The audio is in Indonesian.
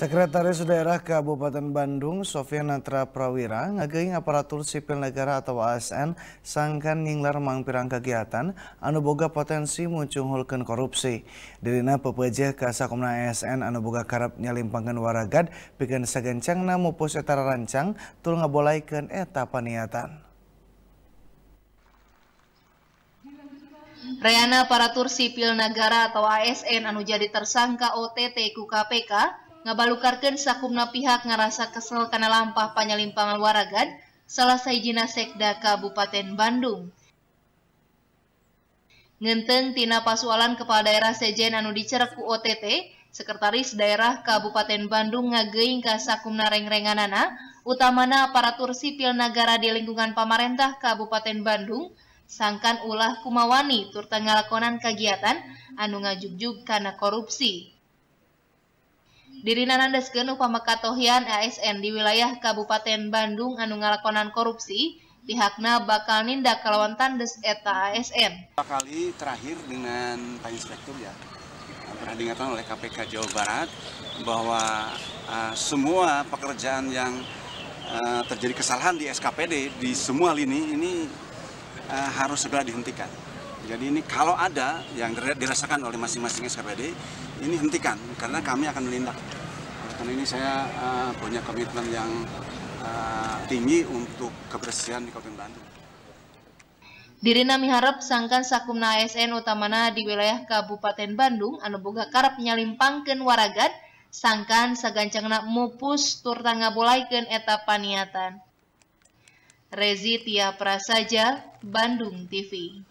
Sekretaris Daerah Kabupaten Bandung, Sofian Natra Prawira, ngageing aparatur sipil negara atau ASN sangkan nyinglar mangpirang kegiatan anu boga potensi muncungulkeun korupsi. Dirina pepeja ka sakumna ASN anu boga karep nyalimpangkeun waragad pikeun sagencangna mupus eta rancang tul ngabolaikeun eta paniatan. Reana aparatur sipil negara atau ASN anu jadi tersangka OTT ku KPK ngabalukarkan sakumna pihak ngerasa kesel karena lampah panyalimpangan waragad salah saijina sekda Kabupaten Bandung. Ngenteng tina pasualan kepala daerah sejen anu dicerak ku OTT, Sekretaris Daerah Kabupaten Bandung ngageing ka sakumna reng-renganana, utamana aparatur sipil negara di lingkungan pamarentah Kabupaten Bandung, sangkan ulah kumawani turta ngalakonan kegiatan anu ngajugjug karena korupsi. Diri nanandaskeun upama katohian ASN di wilayah Kabupaten Bandung anu ngalakonan korupsi, pihakna bakal nindak kalawan tandes eta ASN. Kali terakhir dengan Pak Inspektur ya, pernah diingatkan oleh KPK Jawa Barat bahwa uh, semua pekerjaan yang uh, terjadi kesalahan di SKPD di semua lini ini uh, harus segera dihentikan. Jadi ini kalau ada yang dirasakan oleh masing-masing SKPD, ini hentikan karena kami akan menindak. Karena ini saya uh, punya komitmen yang uh, tinggi untuk kebersihan di Kabupaten Bandung. Dirina miharap sangkan sakumna ASN utamana di wilayah Kabupaten Bandung anu boga karep nyalimpangkeun waragad sangkan sagancangna mupus tur ngabolaikeun eta paniatan. Rezi Tia Prasaja, Bandung TV.